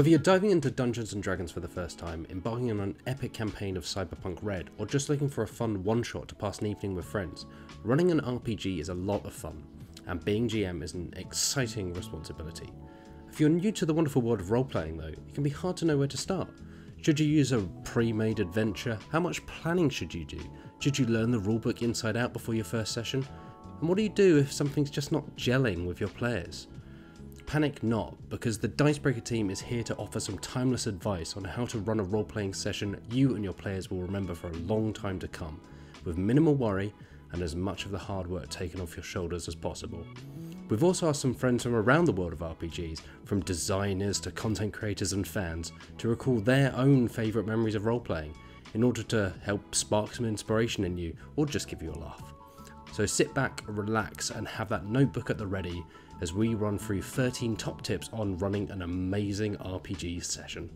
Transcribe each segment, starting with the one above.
Whether you're diving into Dungeons and Dragons for the first time, embarking on an epic campaign of Cyberpunk Red, or just looking for a fun one shot to pass an evening with friends, running an RPG is a lot of fun, and being GM is an exciting responsibility. If you're new to the wonderful world of role playing, though, it can be hard to know where to start. Should you use a pre made adventure? How much planning should you do? Should you learn the rulebook inside out before your first session? And what do you do if something's just not gelling with your players? Panic not, because the Dicebreaker team is here to offer some timeless advice on how to run a role playing session you and your players will remember for a long time to come, with minimal worry and as much of the hard work taken off your shoulders as possible. We've also asked some friends from around the world of RPGs, from designers to content creators and fans, to recall their own favourite memories of role playing in order to help spark some inspiration in you or just give you a laugh. So sit back, relax, and have that notebook at the ready as we run through 13 top tips on running an amazing RPG session.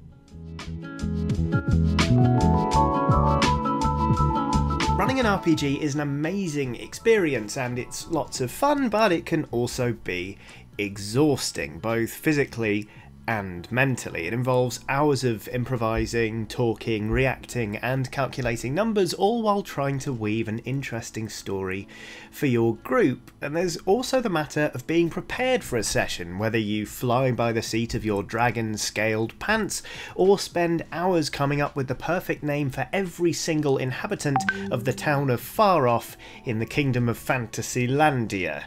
Running an RPG is an amazing experience and it's lots of fun, but it can also be exhausting, both physically and mentally. It involves hours of improvising, talking, reacting, and calculating numbers, all while trying to weave an interesting story for your group. And there's also the matter of being prepared for a session, whether you fly by the seat of your dragon scaled pants or spend hours coming up with the perfect name for every single inhabitant of the town of Far Off in the kingdom of Fantasylandia.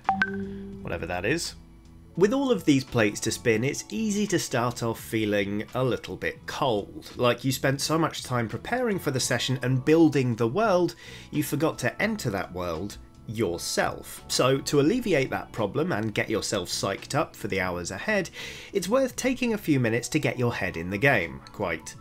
Whatever that is. With all of these plates to spin, it's easy to start off feeling a little bit cold. Like you spent so much time preparing for the session and building the world, you forgot to enter that world yourself. So, to alleviate that problem and get yourself psyched up for the hours ahead, it's worth taking a few minutes to get your head in the game, quite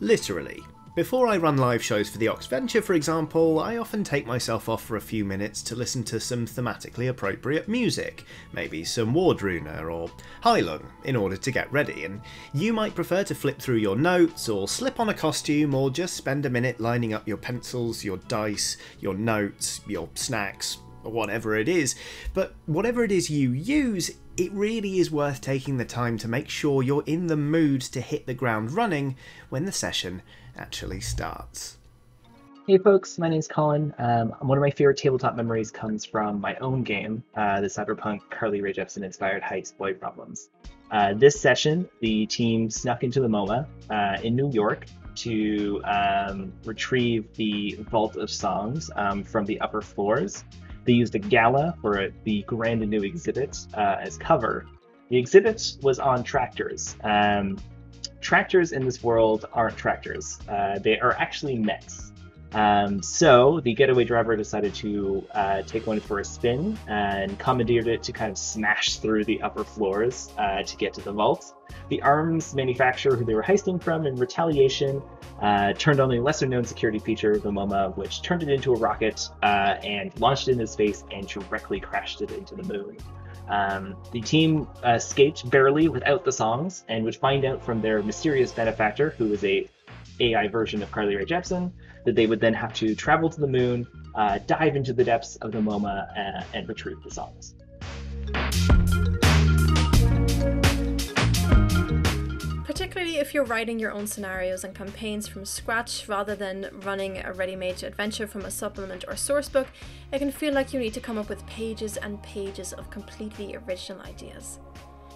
literally. Before I run live shows for the Oxventure, for example, I often take myself off for a few minutes to listen to some thematically appropriate music, maybe some Wardruna or Heilung, in order to get ready, and you might prefer to flip through your notes, or slip on a costume, or just spend a minute lining up your pencils, your dice, your notes, your snacks, or whatever it is. But whatever it is you use, it really is worth taking the time to make sure you're in the mood to hit the ground running when the session actually starts. Hey folks, my name is Colin. Um, one of my favorite tabletop memories comes from my own game, uh, the cyberpunk Carly Rae Jepsen inspired Heist Boy Problems. Uh, this session, the team snuck into the MoMA uh, in New York to um, retrieve the Vault of Songs um, from the upper floors. They used a gala for the grand new exhibit uh, as cover. The exhibit was on tractors. Tractors in this world aren't tractors. Uh, they are actually mechs. Um, so the getaway driver decided to uh, take one for a spin and commandeered it to kind of smash through the upper floors uh, to get to the vault. The arms manufacturer who they were heisting from, in retaliation, uh, turned on the lesser known security feature of the MoMA, which turned it into a rocket uh, and launched it into space and directly crashed it into the moon. Um, the team uh, escaped barely without the songs and would find out from their mysterious benefactor, who is a AI version of Carly Rae Jepsen, that they would then have to travel to the moon, uh, dive into the depths of the MoMA, uh, and retrieve the songs. Particularly if you're writing your own scenarios and campaigns from scratch rather than running a ready made adventure from a supplement or sourcebook, it can feel like you need to come up with pages and pages of completely original ideas.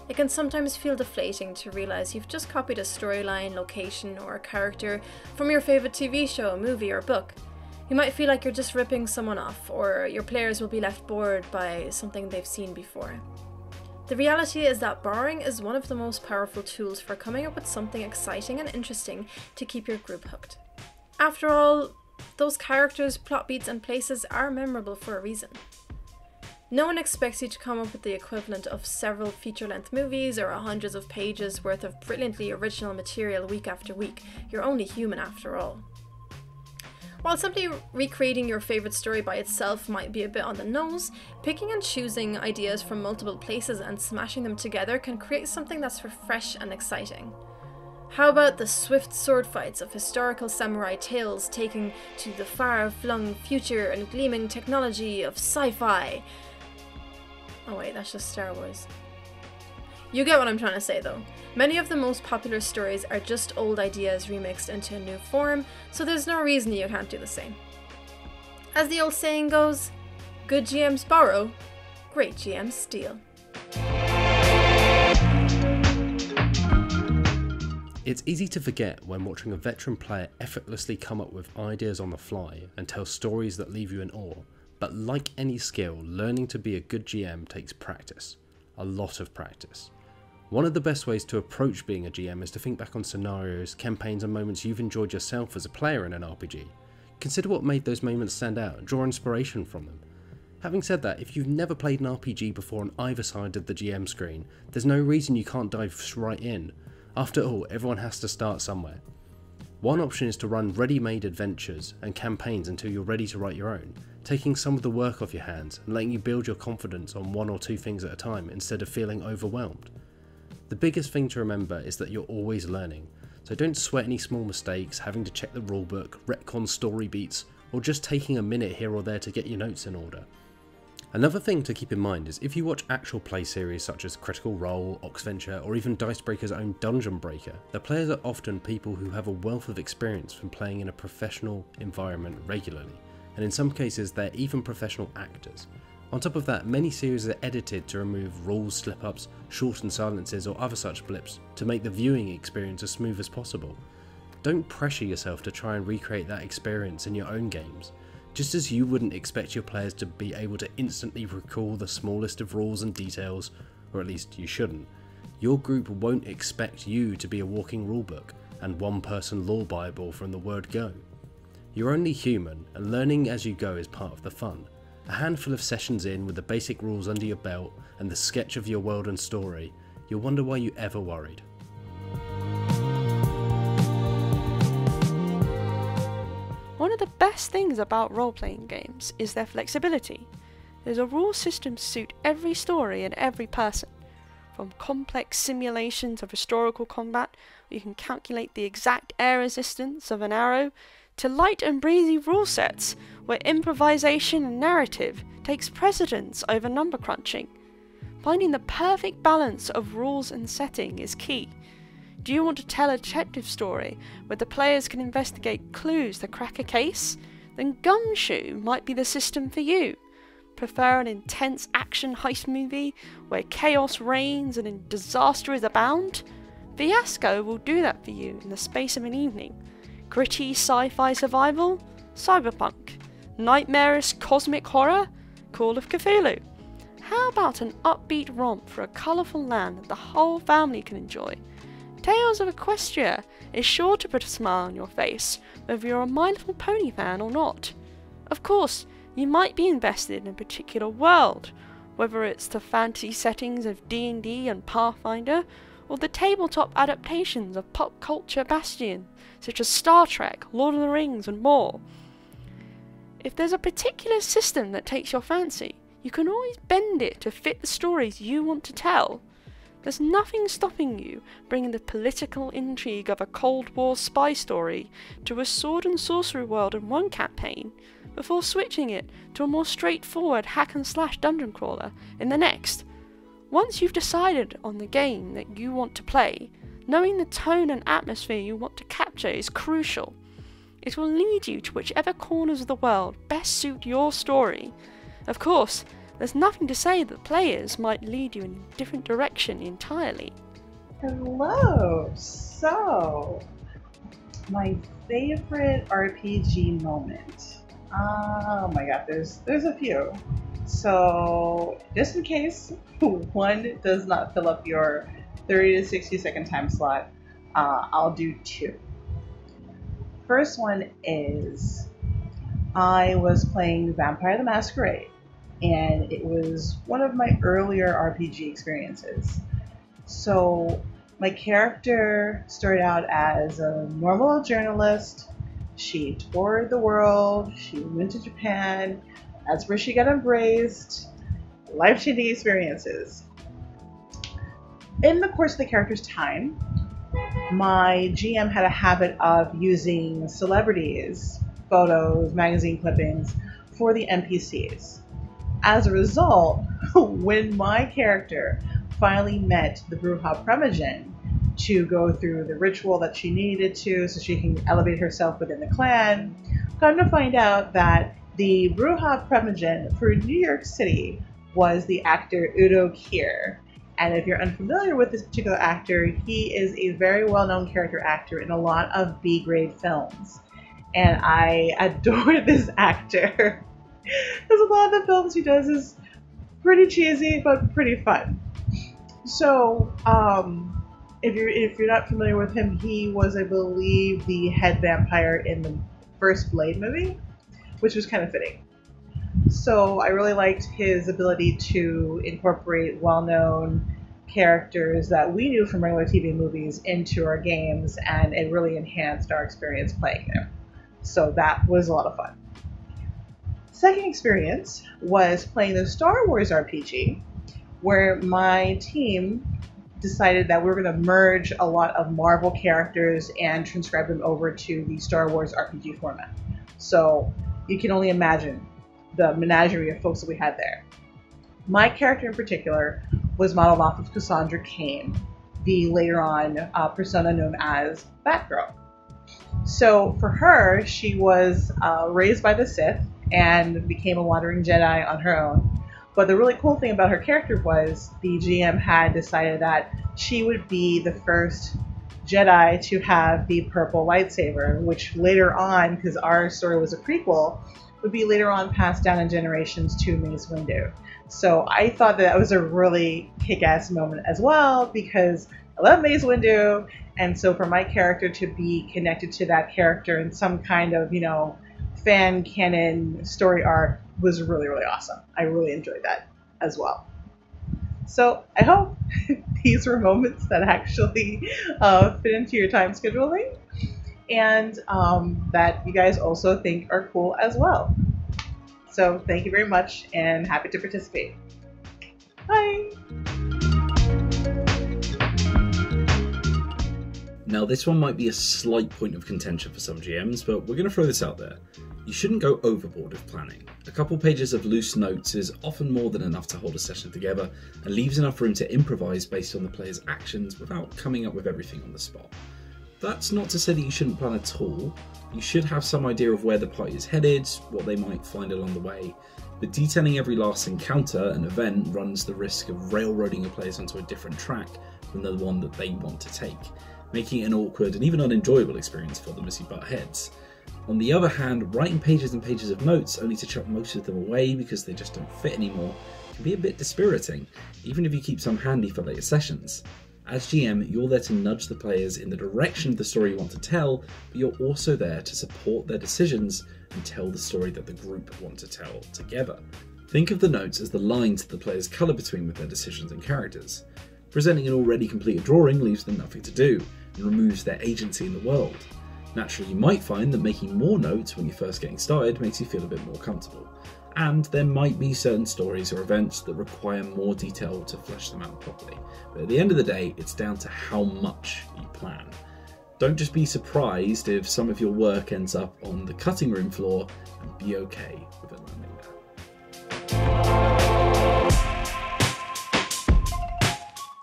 It can sometimes feel deflating to realize you've just copied a storyline, location, or a character from your favourite TV show, movie, or book. You might feel like you're just ripping someone off, or your players will be left bored by something they've seen before. The reality is that borrowing is one of the most powerful tools for coming up with something exciting and interesting to keep your group hooked. After all, those characters, plot beats, and places are memorable for a reason. No one expects you to come up with the equivalent of several feature length movies or hundreds of pages worth of brilliantly original material week after week. You're only human after all. While simply recreating your favourite story by itself might be a bit on the nose, picking and choosing ideas from multiple places and smashing them together can create something that's fresh and exciting. How about the swift sword fights of historical samurai tales taking to the far flung future and gleaming technology of sci fi? Oh, wait, that's just Star Wars. You get what I'm trying to say though. Many of the most popular stories are just old ideas remixed into a new form, so there's no reason you can't do the same. As the old saying goes, good GMs borrow, great GMs steal. It's easy to forget when watching a veteran player effortlessly come up with ideas on the fly and tell stories that leave you in awe, but like any skill, learning to be a good GM takes practice. A lot of practice. One of the best ways to approach being a GM is to think back on scenarios, campaigns, and moments you've enjoyed yourself as a player in an RPG. Consider what made those moments stand out and draw inspiration from them. Having said that, if you've never played an RPG before on either side of the GM screen, there's no reason you can't dive right in after all, everyone has to start somewhere. One option is to run ready made adventures and campaigns until you're ready to write your own, taking some of the work off your hands and letting you build your confidence on one or two things at a time instead of feeling overwhelmed. The biggest thing to remember is that you're always learning, so don't sweat any small mistakes, having to check the rulebook, retcon story beats, or just taking a minute here or there to get your notes in order. Another thing to keep in mind is if you watch actual play series such as Critical Role, Oxventure, or even Dicebreaker's own Dungeon Breaker, the players are often people who have a wealth of experience from playing in a professional environment regularly, and in some cases they're even professional actors. On top of that, many series are edited to remove rules slip ups, shortened silences, or other such blips to make the viewing experience as smooth as possible. Don't pressure yourself to try and recreate that experience in your own games. Just as you wouldn't expect your players to be able to instantly recall the smallest of rules and details, or at least you shouldn't, your group won't expect you to be a walking rulebook and one person law bible from the word go. You're only human, and learning as you go is part of the fun. A handful of sessions in with the basic rules under your belt and the sketch of your world and story, you'll wonder why you ever worried. One of the best things about role playing games is their flexibility. There's a rule system to suit every story and every person. From complex simulations of historical combat, where you can calculate the exact air resistance of an arrow, to light and breezy rule sets, where improvisation and narrative takes precedence over number crunching. Finding the perfect balance of rules and setting is key. Do you want to tell a detective story where the players can investigate clues to crack a case? Then Gumshoe might be the system for you. Prefer an intense action heist movie where chaos reigns and disaster is abound? Fiasco will do that for you in the space of an evening. Gritty sci fi survival? Cyberpunk. Nightmarish cosmic horror? Call of Cthulhu. How about an upbeat romp for a colourful land that the whole family can enjoy? Tales of Equestria is sure to put a smile on your face, whether you're a My Little Pony fan or not. Of course, you might be invested in a particular world, whether it's the fantasy settings of D&D and Pathfinder, or the tabletop adaptations of pop culture bastion, such as Star Trek, Lord of the Rings, and more. If there's a particular system that takes your fancy, you can always bend it to fit the stories you want to tell. There's nothing stopping you bringing the political intrigue of a Cold War spy story to a sword and sorcery world in one campaign, before switching it to a more straightforward hack and slash dungeon crawler in the next. Once you've decided on the game that you want to play, knowing the tone and atmosphere you want to capture is crucial. It will lead you to whichever corners of the world best suit your story. Of course, there's nothing to say that players might lead you in a different direction entirely. Hello! So, my favorite RPG moment. Oh my god, there's there's a few. So, just in case one does not fill up your 30 to 60 second time slot, uh, I'll do two. First one is I was playing Vampire the Masquerade and it was one of my earlier RPG experiences. So, my character started out as a normal journalist. She toured the world, she went to Japan, that's where she got embraced. Life changing experiences. In the course of the character's time, my GM had a habit of using celebrities, photos, magazine clippings for the NPCs as a result, when my character finally met the Brujah Primogen to go through the ritual that she needed to so she can elevate herself within the clan. Come to find out that the Brujah Primogen for New York City was the actor Udo Kier. And if you're unfamiliar with this particular actor, he is a very well known character actor in a lot of B grade films. And I adore this actor. Because a lot of the films he does is pretty cheesy, but pretty fun. So, um, if you're if you're not familiar with him, he was, I believe, the head vampire in the first Blade movie, which was kind of fitting. So I really liked his ability to incorporate well-known characters that we knew from regular TV movies into our games, and it really enhanced our experience playing them. So that was a lot of fun. Second experience was playing the Star Wars RPG, where my team decided that we were going to merge a lot of Marvel characters and transcribe them over to the Star Wars RPG format. So you can only imagine the menagerie of folks that we had there. My character in particular was modeled off of Cassandra Cain, the later on uh, persona known as Batgirl. So for her, she was uh, raised by the Sith and became a wandering Jedi on her own. But the really cool thing about her character was the GM had decided that she would be the first Jedi to have the purple lightsaber, which later on, because our story was a prequel, would be later on passed down in generations to Mace Windu. So I thought that, that was a really kick-ass moment as well because I love Mace Windu, and so for my character to be connected to that character in some kind of you know fan canon story arc was really really awesome. I really enjoyed that as well. So I hope these were moments that actually uh, fit into your time scheduling and um, that you guys also think are cool as well. So thank you very much and happy to participate. Bye! Now, this one might be a slight point of contention for some GMs, but we're going to throw this out there. You shouldn't go overboard with planning. A couple pages of loose notes is often more than enough to hold a session together and leaves enough room to improvise based on the player's actions without coming up with everything on the spot. That's not to say that you shouldn't plan at all. You should have some idea of where the party is headed, what they might find along the way, but detailing every last encounter and event runs the risk of railroading your players onto a different track from the one that they want to take, making it an awkward and even unenjoyable experience for them as you butt heads. On the other hand, writing pages and pages of notes only to chuck most of them away because they just don't fit anymore can be a bit dispiriting, even if you keep some handy for later sessions. As GM, you're there to nudge the players in the direction of the story you want to tell, but you're also there to support their decisions and tell the story that the group want to tell together. Think of the notes as the lines that the players colour between with their decisions and characters. Presenting an already completed drawing leaves them nothing to do and removes their agency in the world. Naturally, you might find that making more notes when you're first getting started makes you feel a bit more comfortable and there might be certain stories or events that require more detail to flesh them out properly. But at the end of the day, it's down to how much you plan. Don't just be surprised if some of your work ends up on the cutting room floor and be okay with it landing there.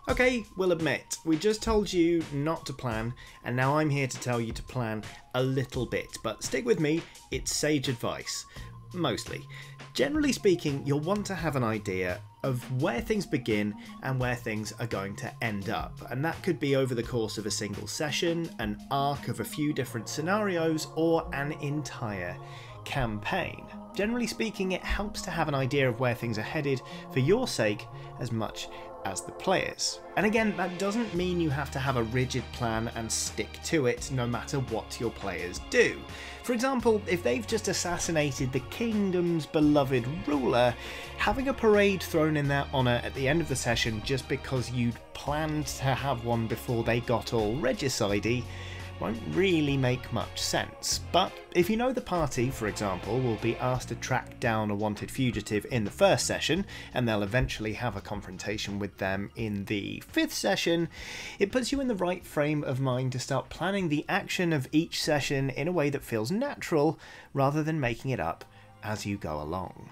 Okay, we'll admit, we just told you not to plan, and now I'm here to tell you to plan a little bit. But stick with me, it's sage advice. Mostly. Generally speaking, you'll want to have an idea of where things begin and where things are going to end up, and that could be over the course of a single session, an arc of a few different scenarios, or an entire campaign. Generally speaking, it helps to have an idea of where things are headed for your sake as much as the players. And again, that doesn't mean you have to have a rigid plan and stick to it no matter what your players do. For example, if they've just assassinated the kingdom's beloved ruler, having a parade thrown in their honour at the end of the session just because you'd planned to have one before they got all regicide won't really make much sense. But if you know the party, for example, will be asked to track down a wanted fugitive in the first session, and they'll eventually have a confrontation with them in the fifth session, it puts you in the right frame of mind to start planning the action of each session in a way that feels natural, rather than making it up as you go along.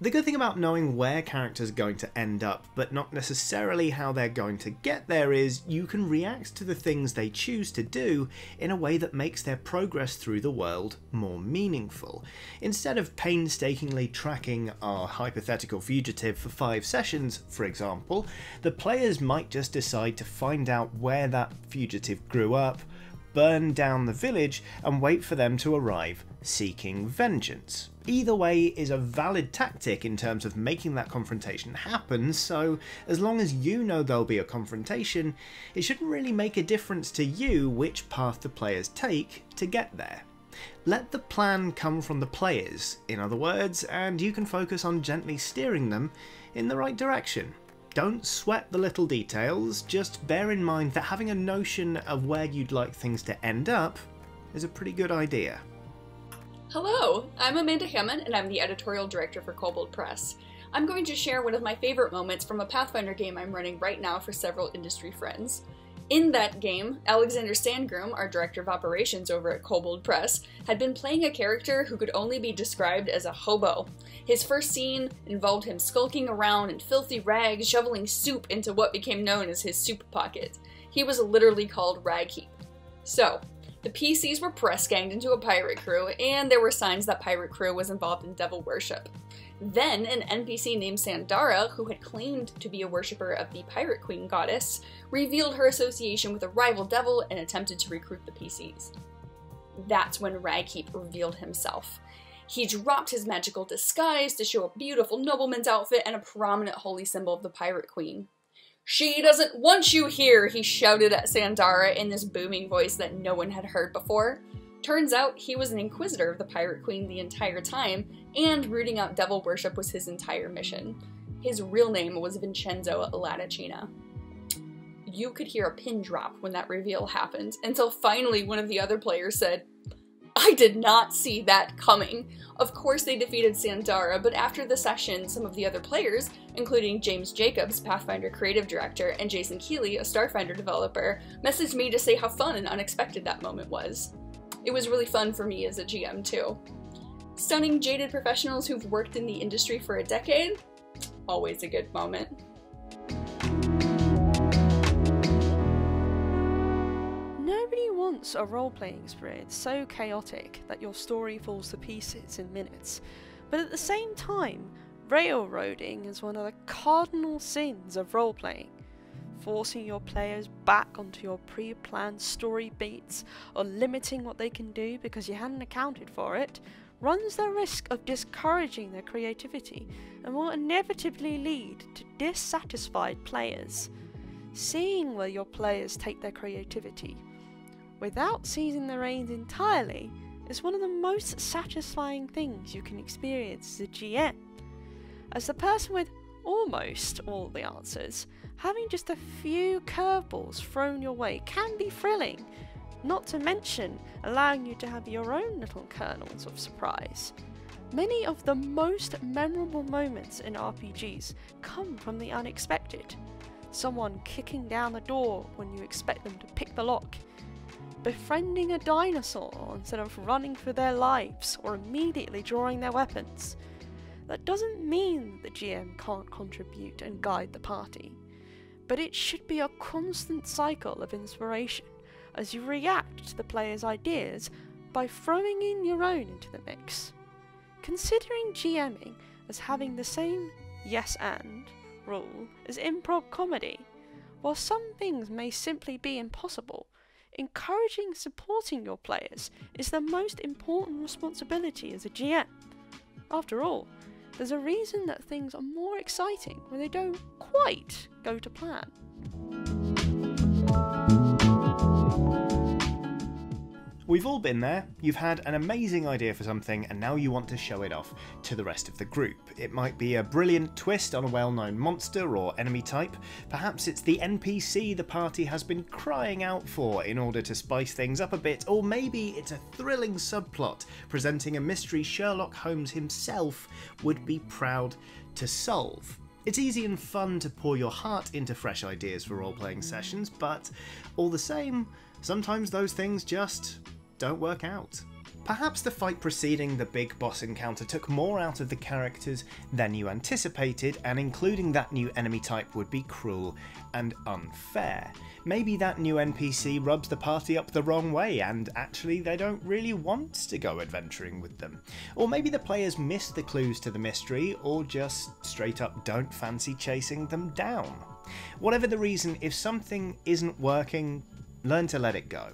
The good thing about knowing where characters are going to end up, but not necessarily how they're going to get there, is you can react to the things they choose to do in a way that makes their progress through the world more meaningful. Instead of painstakingly tracking our hypothetical fugitive for five sessions, for example, the players might just decide to find out where that fugitive grew up, burn down the village, and wait for them to arrive seeking vengeance. Either way is a valid tactic in terms of making that confrontation happen, so as long as you know there'll be a confrontation, it shouldn't really make a difference to you which path the players take to get there. Let the plan come from the players, in other words, and you can focus on gently steering them in the right direction. Don't sweat the little details, just bear in mind that having a notion of where you'd like things to end up is a pretty good idea. Hello, I'm Amanda Hammond and I'm the editorial director for Kobold Press. I'm going to share one of my favorite moments from a Pathfinder game I'm running right now for several industry friends. In that game, Alexander Sandgroom, our director of operations over at Kobold Press, had been playing a character who could only be described as a hobo. His first scene involved him skulking around in filthy rags, shoveling soup into what became known as his soup pocket. He was literally called Ragheap. So, the PCs were press ganged into a pirate crew, and there were signs that pirate crew was involved in devil worship. Then, an NPC named Sandara, who had claimed to be a worshipper of the Pirate Queen goddess, revealed her association with a rival devil and attempted to recruit the PCs. That's when Ragheap revealed himself. He dropped his magical disguise to show a beautiful nobleman's outfit and a prominent holy symbol of the Pirate Queen. She doesn't want you here, he shouted at Sandara in this booming voice that no one had heard before. Turns out he was an inquisitor of the Pirate Queen the entire time, and rooting out devil worship was his entire mission. His real name was Vincenzo Latticina. You could hear a pin drop when that reveal happened, until finally one of the other players said, I did not see that coming. Of course, they defeated Sandara, but after the session, some of the other players, including James Jacobs, Pathfinder creative director, and Jason Keeley, a Starfinder developer, messaged me to say how fun and unexpected that moment was. It was really fun for me as a GM, too. Stunning, jaded professionals who've worked in the industry for a decade? Always a good moment. Nobody wants a role playing experience so chaotic that your story falls to pieces in minutes, but at the same time, railroading is one of the cardinal sins of role playing. Forcing your players back onto your pre planned story beats or limiting what they can do because you hadn't accounted for it runs the risk of discouraging their creativity and will inevitably lead to dissatisfied players. Seeing where your players take their creativity without seizing the reins entirely is one of the most satisfying things you can experience as a GM. As the person with almost all the answers, having just a few curveballs thrown your way can be thrilling, not to mention allowing you to have your own little kernels of surprise. Many of the most memorable moments in RPGs come from the unexpected. Someone kicking down the door when you expect them to pick the lock, befriending a dinosaur instead of running for their lives or immediately drawing their weapons. That doesn't mean the GM can't contribute and guide the party, but it should be a constant cycle of inspiration as you react to the player's ideas by throwing in your own into the mix. Considering GMing as having the same yes and rule as improv comedy, while some things may simply be impossible, encouraging supporting your players is the most important responsibility as a GM. After all, there's a reason that things are more exciting when they don't quite go to plan. We've all been there. You've had an amazing idea for something and now you want to show it off to the rest of the group. It might be a brilliant twist on a well known monster or enemy type. Perhaps it's the NPC the party has been crying out for in order to spice things up a bit, or maybe it's a thrilling subplot presenting a mystery Sherlock Holmes himself would be proud to solve. It's easy and fun to pour your heart into fresh ideas for role playing sessions, but all the same, sometimes those things just don't work out. Perhaps the fight preceding the big boss encounter took more out of the characters than you anticipated, and including that new enemy type would be cruel and unfair. Maybe that new NPC rubs the party up the wrong way, and actually they don't really want to go adventuring with them. Or maybe the players miss the clues to the mystery, or just straight up don't fancy chasing them down. Whatever the reason, if something isn't working, learn to let it go.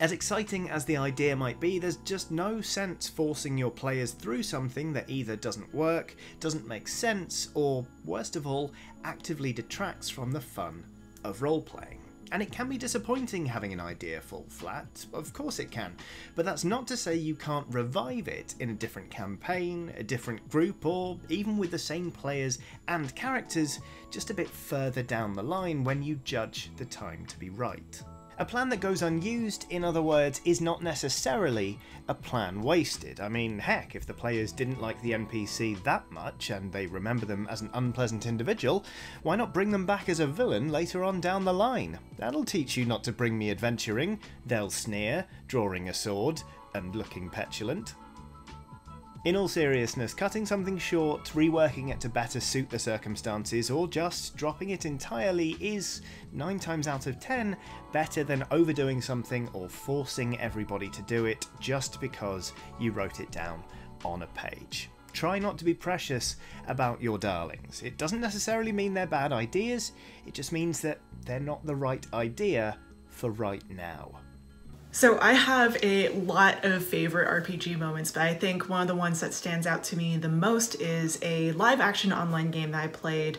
As exciting as the idea might be, there's just no sense forcing your players through something that either doesn't work, doesn't make sense, or, worst of all, actively detracts from the fun of role playing. And it can be disappointing having an idea fall flat, of course it can, but that's not to say you can't revive it in a different campaign, a different group, or even with the same players and characters just a bit further down the line when you judge the time to be right. A plan that goes unused, in other words, is not necessarily a plan wasted. I mean, heck, if the players didn't like the NPC that much and they remember them as an unpleasant individual, why not bring them back as a villain later on down the line? That'll teach you not to bring me adventuring, they'll sneer, drawing a sword, and looking petulant. In all seriousness, cutting something short, reworking it to better suit the circumstances, or just dropping it entirely is, 9 times out of 10, better than overdoing something or forcing everybody to do it just because you wrote it down on a page. Try not to be precious about your darlings. It doesn't necessarily mean they're bad ideas, it just means that they're not the right idea for right now. So I have a lot of favorite RPG moments, but I think one of the ones that stands out to me the most is a live action online game that I played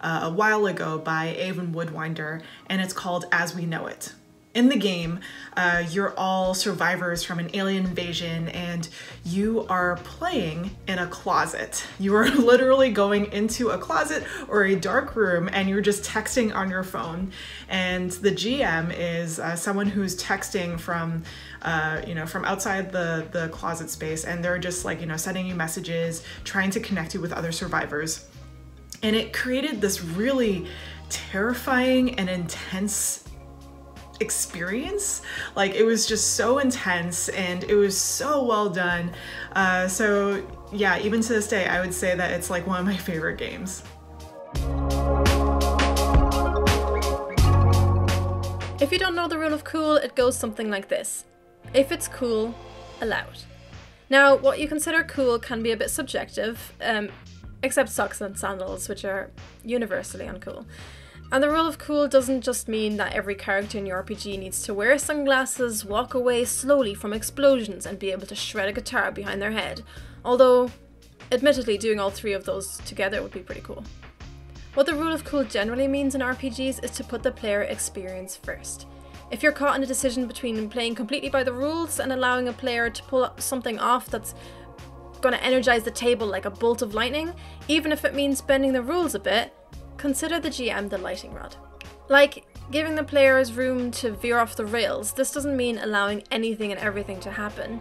uh, a while ago by Avon Woodwinder, and it's called As We Know It in the game, uh, you're all survivors from an alien invasion and you are playing in a closet. You are literally going into a closet or a dark room and you're just texting on your phone. And the GM is uh, someone who's texting from, uh, you know, from outside the, the closet space and they're just like, you know, sending you messages, trying to connect you with other survivors. And it created this really terrifying and intense experience. Like it was just so intense and it was so well done. Uh, so yeah, even to this day, I would say that it's like one of my favorite games. If you don't know the rule of cool, it goes something like this. If it's cool, allow it. Now, what you consider cool can be a bit subjective, um, except socks and sandals, which are universally uncool. And the rule of cool doesn't just mean that every character in your RPG needs to wear sunglasses, walk away slowly from explosions, and be able to shred a guitar behind their head. Although, admittedly, doing all three of those together would be pretty cool. What the rule of cool generally means in RPGs is to put the player experience first. If you're caught in a decision between playing completely by the rules and allowing a player to pull something off that's going to energize the table like a bolt of lightning, even if it means bending the rules a bit, consider the GM the lighting rod. Like, giving the players room to veer off the rails, this doesn't mean allowing anything and everything to happen.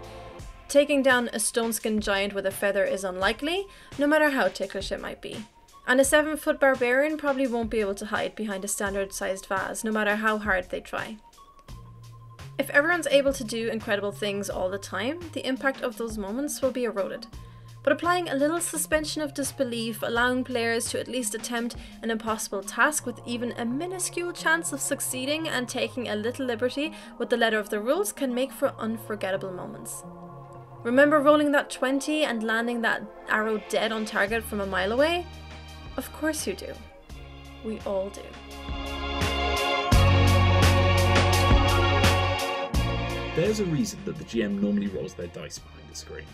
Taking down a stone skinned giant with a feather is unlikely, no matter how ticklish it might be. And a 7 foot barbarian probably won't be able to hide behind a standard sized vase, no matter how hard they try. If everyone's able to do incredible things all the time, the impact of those moments will be eroded but applying a little suspension of disbelief, allowing players to at least attempt an impossible task with even a minuscule chance of succeeding and taking a little liberty with the letter of the rules can make for unforgettable moments. Remember rolling that 20 and landing that arrow dead on target from a mile away? Of course you do. We all do. There's a reason that the GM normally rolls their dice behind the screen.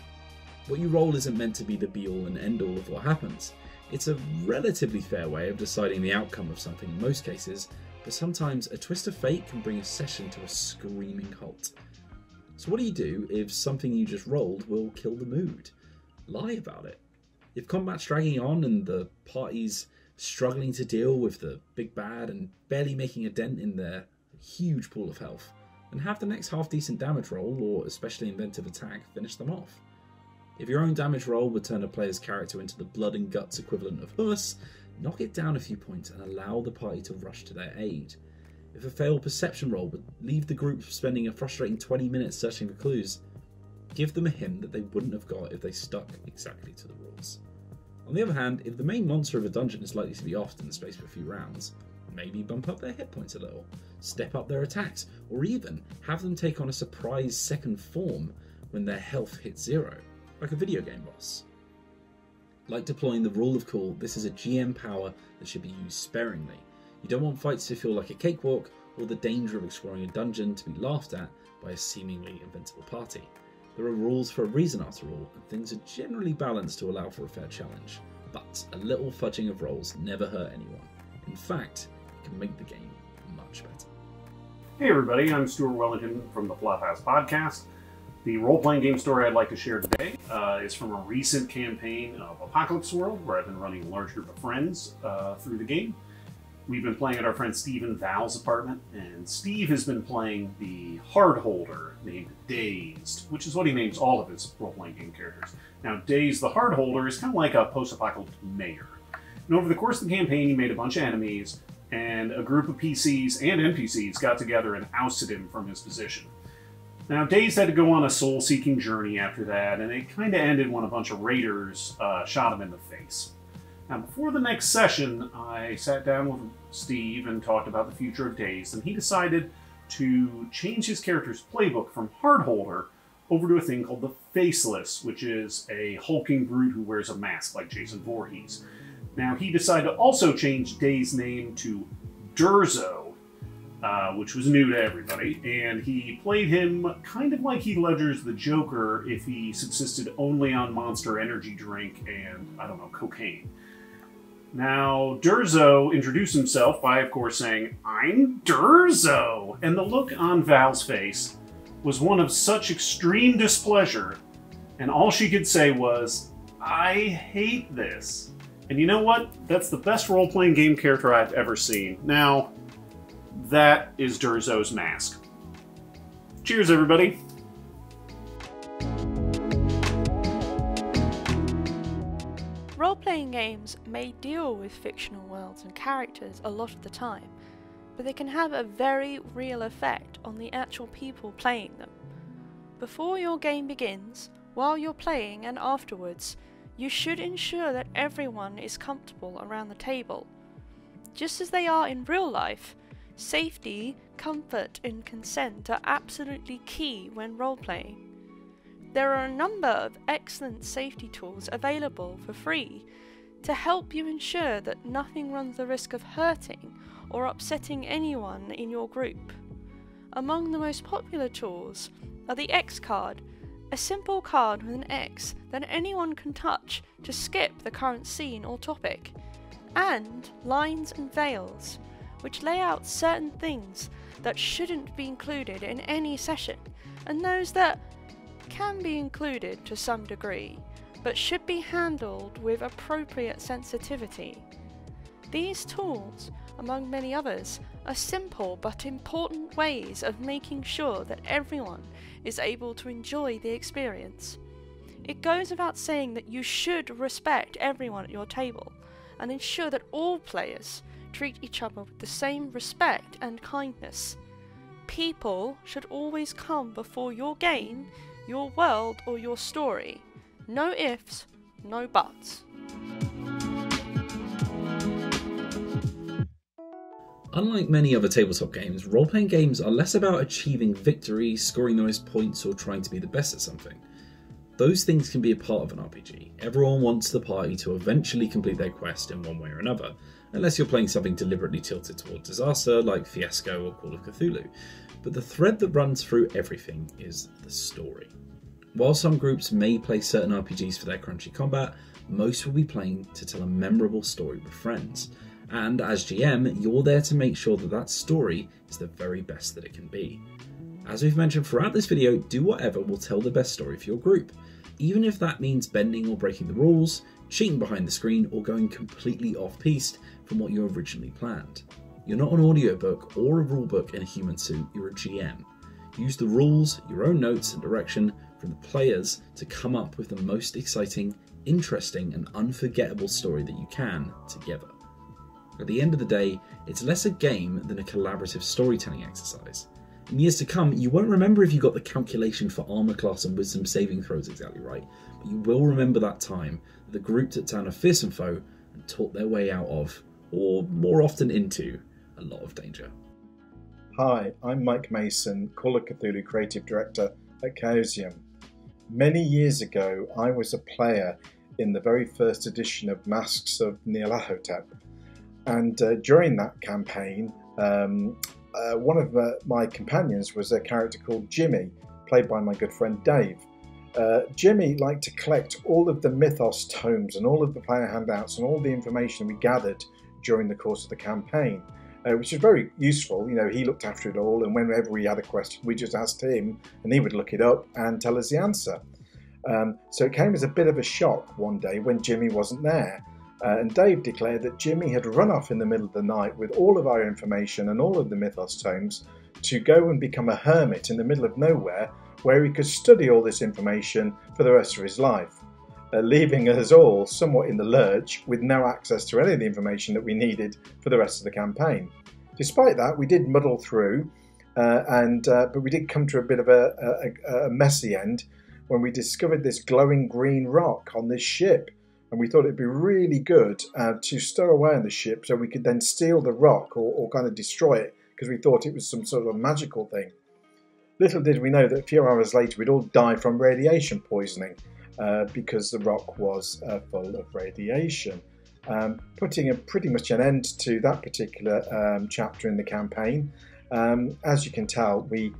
What you roll isn't meant to be the be all and end all of what happens. It's a relatively fair way of deciding the outcome of something in most cases, but sometimes a twist of fate can bring a session to a screaming halt. So, what do you do if something you just rolled will kill the mood? Lie about it. If combat's dragging on and the party's struggling to deal with the big bad and barely making a dent in their huge pool of health, then have the next half decent damage roll or especially inventive attack finish them off. If your own damage roll would turn a player's character into the blood and guts equivalent of Huss, knock it down a few points and allow the party to rush to their aid. If a failed perception roll would leave the group spending a frustrating 20 minutes searching for clues, give them a hint that they wouldn't have got if they stuck exactly to the rules. On the other hand, if the main monster of a dungeon is likely to be off in the space of a few rounds, maybe bump up their hit points a little, step up their attacks, or even have them take on a surprise second form when their health hits zero, like a video game boss. Like deploying the rule of cool, this is a GM power that should be used sparingly. You don't want fights to feel like a cakewalk, or the danger of exploring a dungeon to be laughed at by a seemingly invincible party. There are rules for a reason after all, and things are generally balanced to allow for a fair challenge. But a little fudging of rolls never hurt anyone. In fact, it can make the game much better. Hey everybody, I'm Stuart Wellington from the Flophouse Podcast. The role-playing game story I'd like to share today uh, is from a recent campaign of Apocalypse World, where I've been running a large group of friends uh, through the game. We've been playing at our friend Stephen Val's apartment, and Steve has been playing the Hardholder, named Dazed, which is what he names all of his role-playing game characters. Now, Dazed, the Hardholder is kind of like a post-apocalyptic mayor. And over the course of the campaign, he made a bunch of enemies, and a group of PCs and NPCs got together and ousted him from his position. Now, Dazed had to go on a soul seeking journey after that, and it kind of ended when a bunch of raiders uh, shot him in the face. Now, before the next session, I sat down with Steve and talked about the future of Dazed, and he decided to change his character's playbook from Hardholder over to a thing called the Faceless, which is a hulking brute who wears a mask like Jason Voorhees. Now, he decided to also change Dazed's name to Durzo, uh, which was new to everybody, and he played him kind of like Heath Ledger's the Joker if he subsisted only on Monster Energy drink and, I don't know, cocaine. Now, Durzo introduced himself by, of course, saying, I'm Durzo! And the look on Val's face was one of such extreme displeasure, and all she could say was, I hate this. And you know what? That's the best role playing game character I've ever seen. Now, that is Durzo's mask. Cheers, everybody. Role playing games may deal with fictional worlds and characters a lot of the time, but they can have a very real effect on the actual people playing them. Before your game begins, while you're playing, and afterwards, you should ensure that everyone is comfortable around the table. Just as they are in real life, Safety, comfort, and consent are absolutely key when role playing. There are a number of excellent safety tools available for free to help you ensure that nothing runs the risk of hurting or upsetting anyone in your group. Among the most popular tools are the X card, a simple card with an X that anyone can touch to skip the current scene or topic, and lines and veils which lay out certain things that shouldn't be included in any session, and those that can be included to some degree, but should be handled with appropriate sensitivity. These tools, among many others, are simple but important ways of making sure that everyone is able to enjoy the experience. It goes without saying that you should respect everyone at your table and ensure that all players treat each other with the same respect and kindness. People should always come before your game, your world, or your story. No ifs, no buts. Unlike many other tabletop games, role playing games are less about achieving victory, scoring the most points, or trying to be the best at something. Those things can be a part of an RPG. Everyone wants the party to eventually complete their quest in one way or another, unless you're playing something deliberately tilted toward disaster like Fiasco or Call of Cthulhu. But the thread that runs through everything is the story. While some groups may play certain RPGs for their crunchy combat, most will be playing to tell a memorable story with friends. And as GM, you're there to make sure that that story is the very best that it can be. As we've mentioned throughout this video, do whatever will tell the best story for your group. Even if that means bending or breaking the rules, cheating behind the screen, or going completely off piste from what you originally planned. You're not an audiobook or a rulebook in a human suit, you're a GM. Use the rules, your own notes, and direction from the players to come up with the most exciting, interesting, and unforgettable story that you can together. At the end of the day, it's less a game than a collaborative storytelling exercise. In years to come, you won't remember if you got the calculation for armor class and wisdom saving throws exactly right, but you will remember that time the group took down a fearsome foe and taught their way out of, or more often into, a lot of danger. Hi, I'm Mike Mason, Call of Cthulhu Creative Director at Chaosium. Many years ago, I was a player in the very first edition of Masks of Nyarlathotep. And uh, during that campaign, um, uh, one of uh, my companions was a character called Jimmy, played by my good friend Dave. Uh, Jimmy liked to collect all of the mythos tomes and all of the player handouts and all the information we gathered during the course of the campaign, uh, which is very useful. You know, he looked after it all, and whenever we had a question, we just asked him, and he would look it up and tell us the answer. Um, so it came as a bit of a shock one day when Jimmy wasn't there. Uh, and Dave declared that Jimmy had run off in the middle of the night with all of our information and all of the mythos tomes to go and become a hermit in the middle of nowhere where he could study all this information for the rest of his life, uh, leaving us all somewhat in the lurch with no access to any of the information that we needed for the rest of the campaign. Despite that, we did muddle through, uh, and uh, but we did come to a bit of a, a, a messy end when we discovered this glowing green rock on this ship and we thought it'd be really good uh, to stow away on the ship so we could then steal the rock or, or kind of destroy it because we thought it was some sort of magical thing. Little did we know that a few hours later we'd all die from radiation poisoning uh, because the rock was uh, full of radiation. Um, putting a pretty much an end to that particular um, chapter in the campaign. Um, as you can tell, we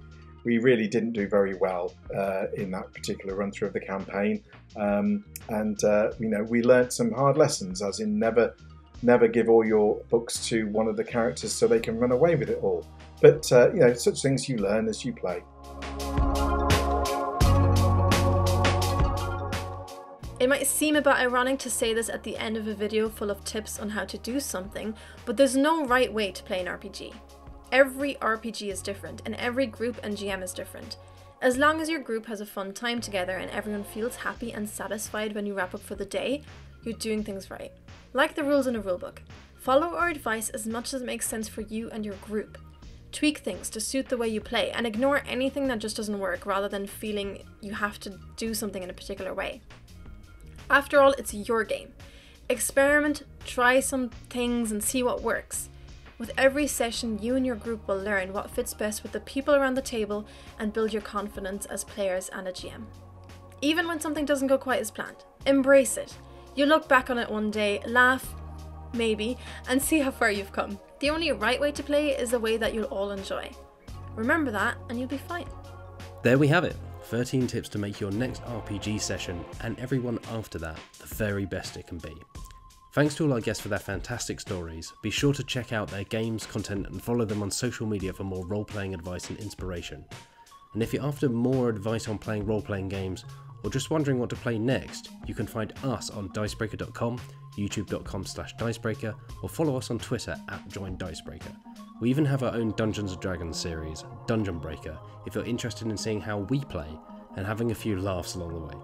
we really didn't do very well uh, in that particular run through of the campaign. Um, and uh, you know, we learnt some hard lessons, as in never, never give all your books to one of the characters so they can run away with it all. But uh, you know, such things you learn as you play. It might seem a bit ironic to say this at the end of a video full of tips on how to do something, but there's no right way to play an RPG. Every RPG is different, and every group and GM is different. As long as your group has a fun time together and everyone feels happy and satisfied when you wrap up for the day, you're doing things right. Like the rules in a rulebook. Follow our advice as much as it makes sense for you and your group. Tweak things to suit the way you play and ignore anything that just doesn't work rather than feeling you have to do something in a particular way. After all, it's your game. Experiment, try some things, and see what works. With every session, you and your group will learn what fits best with the people around the table and build your confidence as players and a GM. Even when something doesn't go quite as planned, embrace it. You look back on it one day, laugh, maybe, and see how far you've come. The only right way to play is the way that you'll all enjoy. Remember that, and you'll be fine. There we have it 13 tips to make your next RPG session and everyone after that the very best it can be. Thanks to all our guests for their fantastic stories. Be sure to check out their games, content, and follow them on social media for more role playing advice and inspiration. And if you're after more advice on playing role playing games, or just wondering what to play next, you can find us on dicebreaker.com, youtube.com slash dicebreaker, or follow us on Twitter at joindicebreaker. We even have our own Dungeons & Dragons series, Dungeon Breaker, if you're interested in seeing how we play and having a few laughs along the way.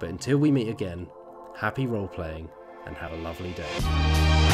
But until we meet again, happy role playing and have a lovely day.